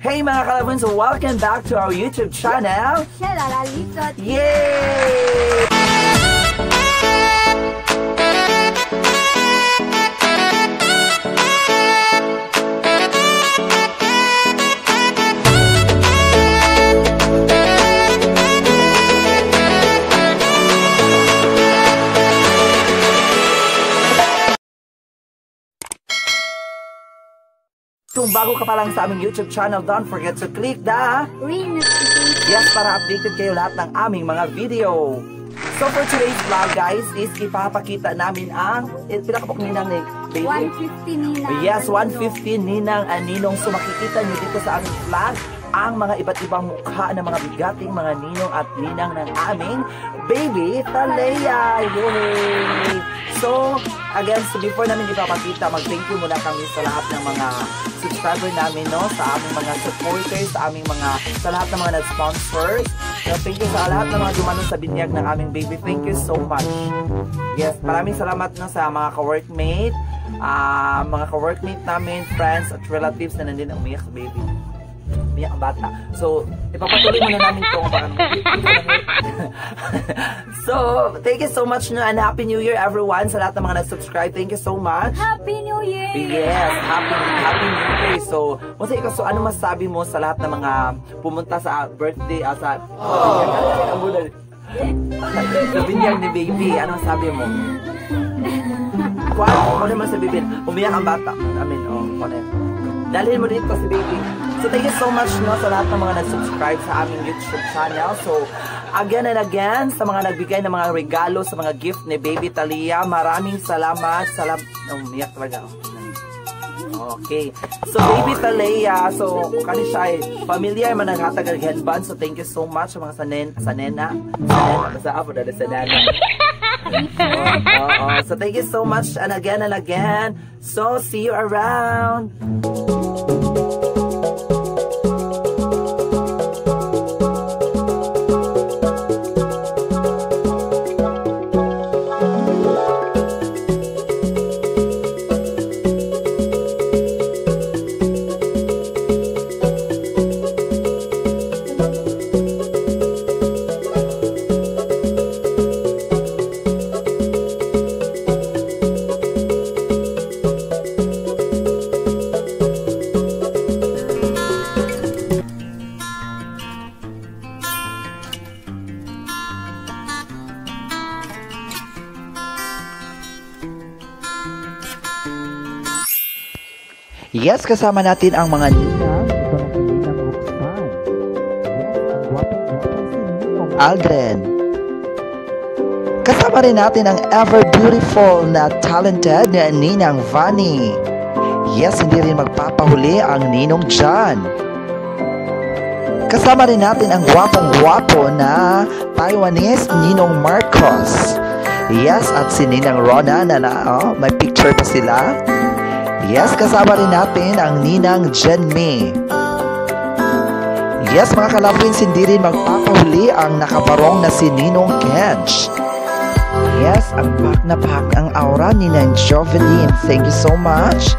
Hey mga kalabons, welcome back to our YouTube channel. Yay! Kung bago ka pa lang sa aming YouTube channel, don't forget to click the Ring notification. Yes, para updated kayo lahat ng aming mga video. So for today's vlog guys, is ipapakita namin ang eh, pinakapok ninang ni baby. 150 nina. Yes, 150 ninang aninong. So makikita nyo dito sa aming vlog ang mga iba't ibang mukha ng mga bigating mga ninong at ninang ng aming baby Talea. Yay! So, again, so before namin ipapakita, mag-thank you muna kami sa lahat ng mga subscriber namin, no? Sa aming mga supporters, sa aming mga, sa lahat ng mga nag-sponsors. So, thank you sa lahat ng mga dumano sa binyag ng aming baby. Thank you so much. Yes, maraming salamat no sa mga ka-workmate, ah, mga ka-workmate namin, friends at relatives na nandun umiyak sa baby. Umiyak ang bata. So, ipapatuloy muna namin ito kung paano. so, thank you so much no, and Happy New Year everyone sa lahat ng mga nag-subscribe. Thank you so much. Happy New Year! Yes, happy happy New Year. So, Jose, ikaw, so ano masabi mo sa lahat ng mga pumunta sa birthday at sa sa binyag ni baby? Ano masabi mo? Kwan, ano naman sa baby? Umiyak ang bata. I mean, oh, ano? Dalhin mo dito si baby. So, thank you so much no, sa lahat ng mga nag-subscribe sa aming YouTube channel. So, again and again, sa mga nagbigay ng mga regalo, sa mga gift ni Baby Talia, maraming salamat. Salam oh, umiyak talaga. Okay. So, Baby Talea, so, kani siya ay familiar man ang hatag ng headband. So, thank you so much sa mga sanen, sa nena. Sa ako dali sa nena. oh, oh, oh. So, thank you so much and again and again. So, see you around. Yes, kasama natin ang mga ninang. Si Ninang Roxanne. Yes, Aldrin. Kasama rin natin ang ever beautiful na talented na Ninang Vani. Yes, hindi rin magpapahuli ang Ninong John. Kasama rin natin ang gwapong-gwapo na Taiwanese Ninong Marcos. Yes, at si Ninang Rona na, na oh, may picture pa sila. Yes, kasama rin natin ang Ninang Jenme. Yes, mga kalabwins, hindi rin magpapahuli ang nakabarong na si Ninong Kench. Yes, ang pak na pak ang aura ni Nang Jovelyn. Thank you so much.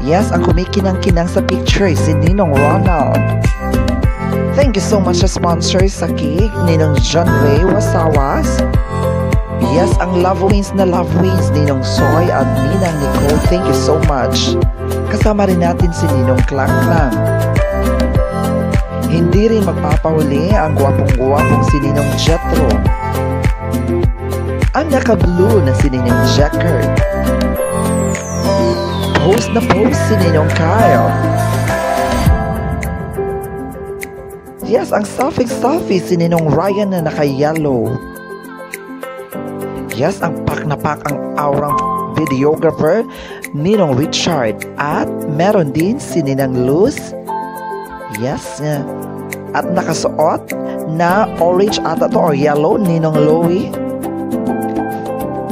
Yes, ang kumikinang-kinang sa picture si Ninong Ronald. Thank you so much sa sponsors sa cake, Ninong John Ray Wasawas. Yes, ang love wins na love wins Ninong Soy at Ninang Nicole. Thank you so much. Kasama rin natin si Ninong Klang Klang. Hindi rin magpapahuli ang gwapong-gwapong si Ninong Jetro. Ang naka-blue na si Ninong Jacker. Post na post si Ninong Kyle. Yes, ang stuffing-stuffy si Ninong Ryan na naka-yellow. Yes, ang pak na pak ang aurang videographer Ninong Richard at meron din si Ninang Luz. Yes, at nakasuot na orange ata to or yellow Ninong Louie.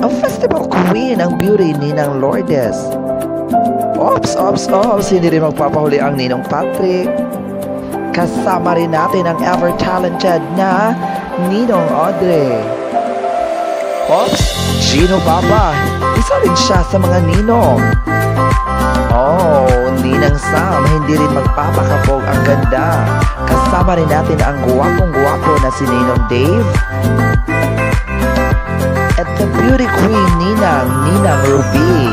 Ang festival queen ang beauty Ninang Lourdes. Ops, ops, ops, hindi rin magpapahuli ang Ninong Patrick. Kasama rin natin ang ever-talented na Ninong Audrey. Ops, Gino Baba. Isa rin siya sa mga ninong. Oh, Ninang Sam, hindi rin magpapakapog ang ganda. Kasama rin natin ang guwapong-guwapo na si Ninong Dave. At the beauty queen, Ninang, Ninang Ruby.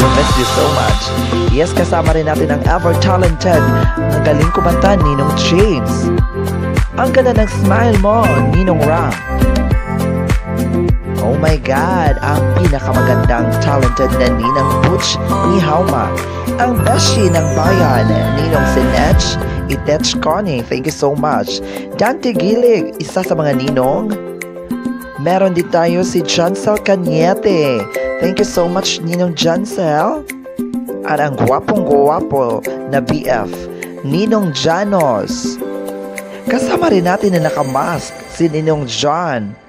We miss you so much. Yes, kasama rin natin ang ever-talented na galing kumanta, Ninong James. Ang ganda ng smile mo, Ninong Ram. Oh my God, ang pinakamagandang talented na Ninang Butch ni Hauma. Ang beshi ng bayan, Ninong Sinech, Itech Connie, thank you so much. Dante Gilig, isa sa mga ninong. Meron din tayo si Jansel Cañete. Thank you so much, Ninong Jansel. At ang gwapong-gwapo na BF, Ninong Janos. Kasama rin natin na nakamask, si Ninong John.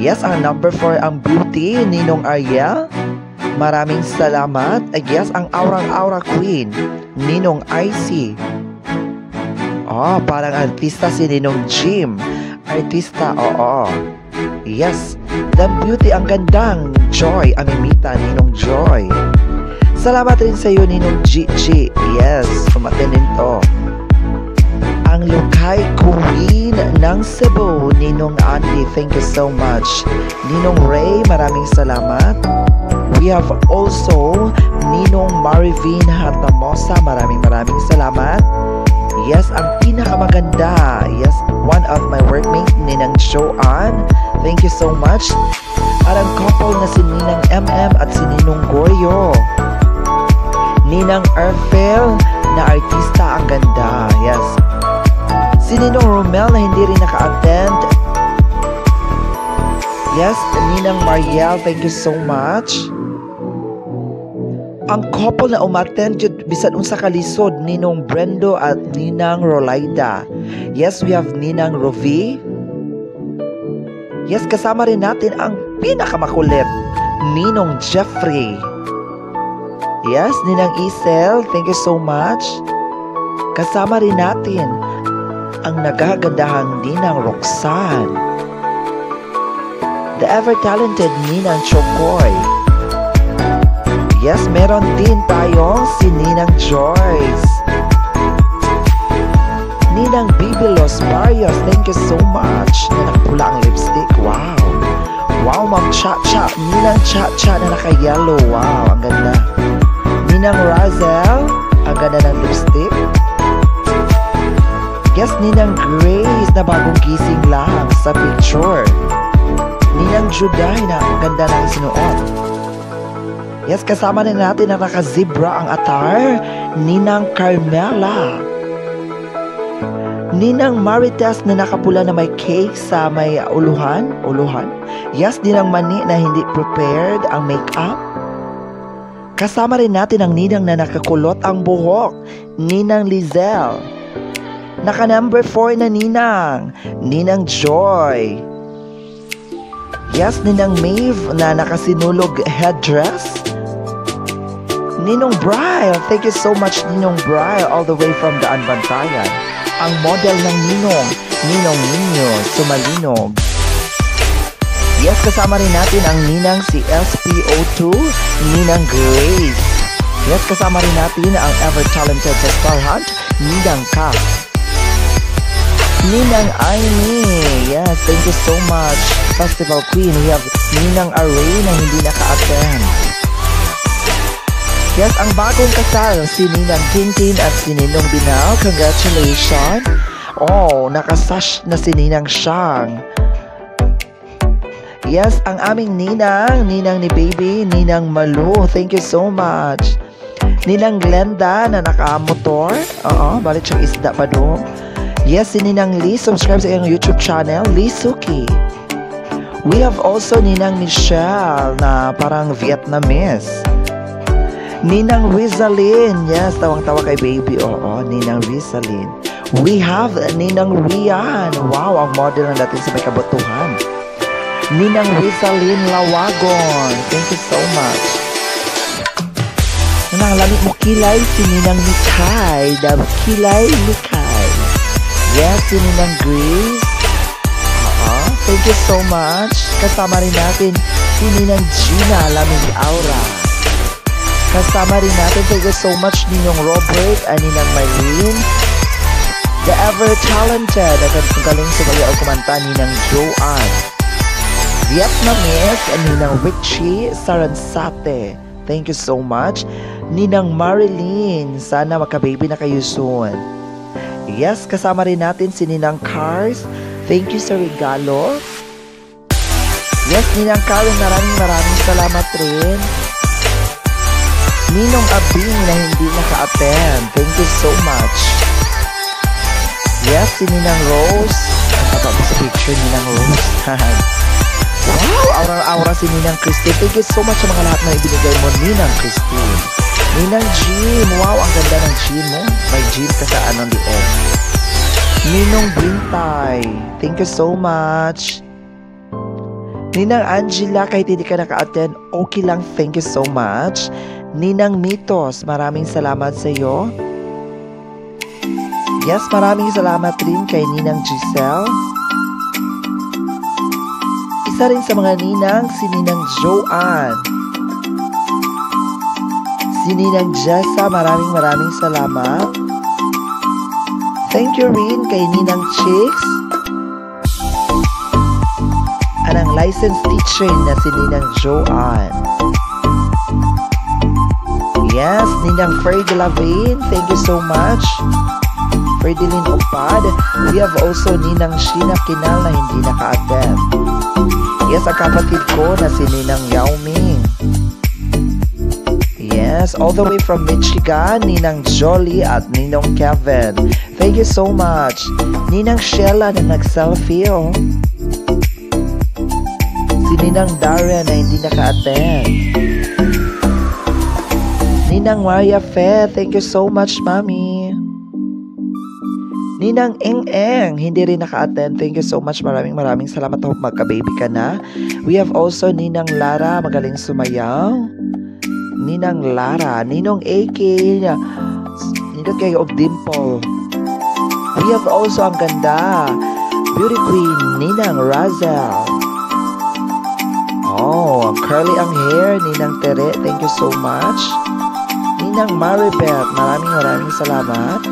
Yes, ang number 4 ang beauty, Ninong Ariel. Maraming salamat. Guess ang aurang-aura queen, Ninong Icy. Oh, parang artista si Ninong Jim. Artista, oo. Yes, the beauty ang gandang Joy, Amimita, Ninong Joy. Salamat rin sa iyo, Ninong Gigi. Yes, umatinin to ang Lukay Queen ng Cebu, Ninong Andy, thank you so much. Ninong Ray, maraming salamat. We have also Ninong Marivin Hatamosa, maraming maraming salamat. Yes, ang pinakamaganda. Yes, one of my workmates, Ninang Joanne. Thank you so much. At ang couple na si Ninang MM at si Ninong Goyo. Ninang Erfel na artista ang ganda. Yes, Si Ninong Romel na hindi rin naka-attend. Yes, Ninang Mariel, thank you so much. Ang couple na umattend yun, bisan unsa kalisod, Ninong Brendo at Ninang Rolaida. Yes, we have Ninang Rovi. Yes, kasama rin natin ang pinakamakulit, Ninong Jeffrey. Yes, Ninang Isel, thank you so much. Kasama rin natin ang nagagandahang Ninang Roxanne. The ever-talented Ninang Chokoy. Yes, meron din tayong si Ninang Joyce. Ninang Bibi Los Barrios, thank you so much. Na nakapula ang lipstick, wow. Wow, Ma'am Cha-Cha. Ninang Cha-Cha na naka-yellow, wow, ang ganda. Ninang Razel, ang ganda ng lipstick. Yes, Ninang Grace na bagong gising lang sa picture. Ninang Juday na ang ganda ng sinuot. Yes, kasama na natin na naka-zebra ang atar. Ninang Carmela. Ninang Marites na nakapula na may cake sa may uluhan. Uluhan. Yes, Ninang Mani na hindi prepared ang makeup. Kasama rin natin ang ninang na nakakulot ang buhok. Ninang Lizelle. Naka number 4 na Ninang. Ninang Joy. Yes, Ninang Maeve na nakasinulog headdress. Ninong Brian, thank you so much Ninong Brian all the way from the Anbantayan. Ang model ng Ninong, Ninong Ninyo, Sumalinog. Yes, kasama rin natin ang Ninang si SPO2, Ninang Grace. Yes, kasama rin natin ang ever-talented sa Star Hunt, Ninang Ka. Ninang Aimee. Yes, thank you so much. Festival Queen. We have Ninang Array na hindi naka-attend. Yes, ang bagong kasal, si Ninang Tintin at si Ninong Binal. Congratulations. Oh, nakasash na si Ninang Shang. Yes, ang aming Ninang, Ninang ni Baby, Ninang Malu. Thank you so much. Ninang Glenda na naka-motor. Oo, balik siyang isda pa doon. Yes, si Ninang Lee. Subscribe sa iyong YouTube channel, Lee Suki. We have also Ninang Michelle na parang Vietnamese. Ninang Rizalin. Yes, tawang-tawa kay baby. Oo, Ninang Rizalin. We have Ninang Rian. Wow, ang model na natin sa may kabutuhan. Ninang Rizalin Lawagon. Thank you so much. Nang lamig mo kilay si Ninang Mikay. Kilay Mikay. Yes, si Ninang Grace. Oo, thank you so much. Kasama rin natin si Ninang Gina Lamig Aura. Kasama rin natin, thank you so much Ninong Robert, at Ninang Marlene, the ever-talented at ang galing sumayo o kumanta Ninang Joanne, Vietnamese, and Ninang Richie Saransate. Thank you so much. Ninang Marilyn, sana makababy na kayo soon. Yes, kasama rin natin si Ninang Cars. Thank you sa regalo. Yes, Ninang Karen, maraming maraming salamat rin. Ninong Abing na hindi naka-attend. Thank you so much. Yes, si Ninang Rose. Ang taba sa picture, Ninang Rose. wow, aura-aura si Ninang Christine. Thank you so much sa mga lahat na ibinigay mo, Ninang Christine. Ninang Jean. Wow, ang ganda ng Jean mo. May Jean ka sa anong liit. Ninong Blintay. Thank you so much. Ninang Angela, kahit hindi ka naka-attend, okay lang. Thank you so much. Ninang Mitos, maraming salamat sa iyo. Yes, maraming salamat rin kay Ninang Giselle. Isa rin sa mga ninang, si Ninang Joanne. Si Ninang Jessa, maraming maraming salamat. Thank you rin kay Ninang Chicks. At ang licensed teacher na si Ninang Joanne. Yes, Ninang Ferdy Lavin, thank you so much. Ferdilyn Upad, we have also Ninang Sheena Kinal na hindi naka-attend. Yes, ang kapatid ko na si Ninang Yao Ming. Yes, all the way from Michigan, Ninang Jolly at Ninong Kevin. Thank you so much. Ninang Sheila na nag-selfie, oh. Si Ninang Daria na hindi naka-attend. Ninang Maria Fe, thank you so much, Mami. Ninang Eng Eng, hindi rin naka-attend. Thank you so much. Maraming maraming salamat. Hope magka-baby ka na. We have also Ninang Lara, magaling sumayaw. Ninang Lara, Ninong AK, Nindot kayo of Dimple. We have also ang ganda, Beauty Queen, Ninang Razel. Oh, curly ang hair, Ninang Tere, thank you so much. Ninang Maribeth, maraming maraming salamat.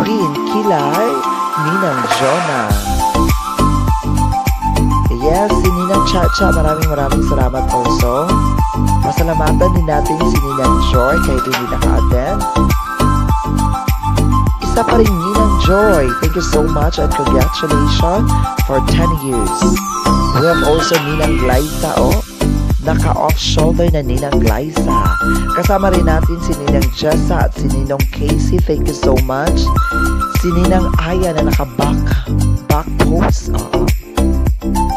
Queen Kilay, Ninang Jonah. Yes, si Ninang Chacha, maraming maraming salamat also. Pasalamatan din natin si Ninang Joy kahit hindi naka-attend. Isa pa rin Ninang Joy. Thank you so much and congratulations for 10 years. We have also Ninang Glyza, oh. Naka-off shoulder na Ninang Glyza. Kasama rin natin si Ninang Jessa at si Ninong Casey. Thank you so much. Si Ninang Aya na naka-back back post. Oo.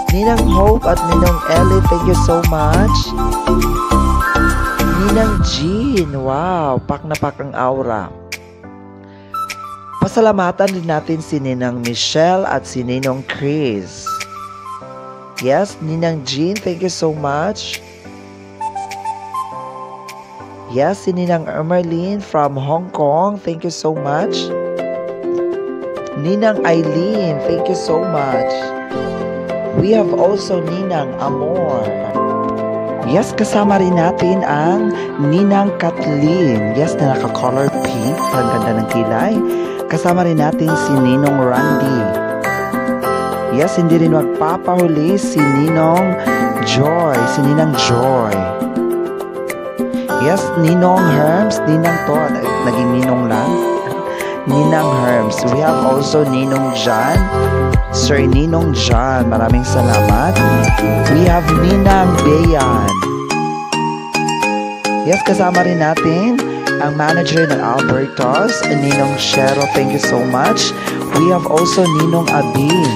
Ninang Hope at Ninong Ellie, thank you so much. Ninang Jean, wow, pak na pak ang aura. Pasalamatan din natin si Ninang Michelle at si Ninong Chris. Yes, Ninang Jean, thank you so much. Yes, si Ninang Ermeline from Hong Kong, thank you so much. Ninang Eileen, thank you so much. We have also Ninang Amor. Yes, kasama rin natin ang Ninang Kathleen. Yes, na naka-color pink. Ang ganda ng kilay. Kasama rin natin si Ninong Randy. Yes, hindi rin magpapahuli si Ninong Joy. Si Ninang Joy. Yes, Ninong Herms. Ninang to. Naging Ninong lang. Ninang Herms. We have also Ninong John. Sir Ninong John. Maraming salamat. We have Ninang Bayan. Yes, kasama rin natin ang manager ng Albertos, Ninong Shero. Thank you so much. We have also Ninong Abin.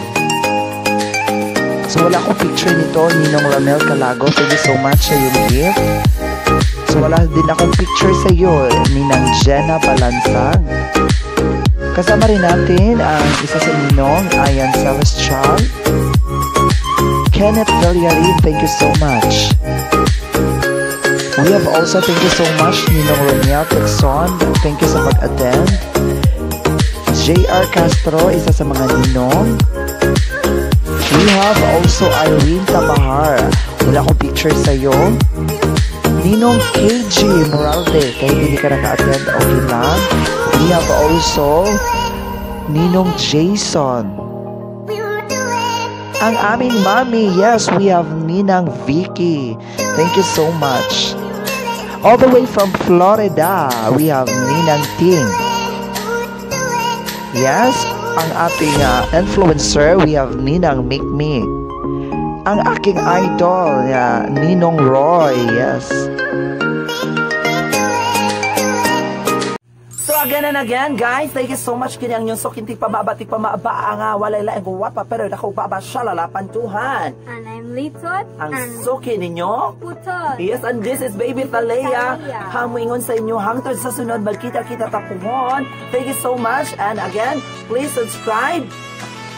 So wala akong picture nito, Ninong Ronel Calago. Thank you so much sa yung gift. So wala din akong picture sa iyo, Ninang Jenna Balansang. Kasama rin natin ang isa sa ninong, Ayan Celestial. Kenneth Villarin, thank you so much. We have also, thank you so much, Ninong Roniel Texon. Thank you sa pag-attend. JR Castro, isa sa mga ninong. We have also Irene Tabahar. Wala akong picture sa iyo. Ninong KG Moralde. Kahit hindi ka naka-attend, okay lang. We have also Ninong Jason. Ang aming mami, yes, we have Ninang Vicky. Thank you so much. All the way from Florida, we have Ninang Ting. Yes, ang ating uh, influencer, we have Ninang Mikmi. Ang aking idol, uh, Ninong Roy, yes. Again and again, guys, thank you so much kini ang inyong sukintik pababatik pamaaba nga walay laing guwapa pero dako baba shalala pantuhan. And I'm Litot. Ang and suki ninyo Putot. Yes, and this is Baby Talea. Hamuingon sa inyo hangtod sa sunod magkita-kita tapuhon. Thank you so much. And again, please subscribe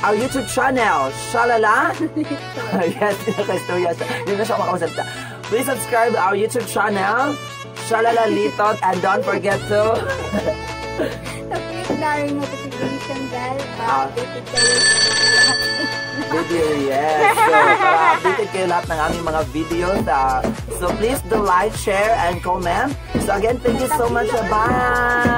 our YouTube channel, Shalala. yes, nakastorya siya. Hindi na siya makausap siya. Please subscribe our YouTube channel, Shalala Litot. And don't forget to... Ah. sa Philip Daring notification bell, uh, updated kayo video, yes. So, para updated kayo lahat ng aming mga videos. Uh, so, please do like, share, and comment. So, again, thank you so much. Bye!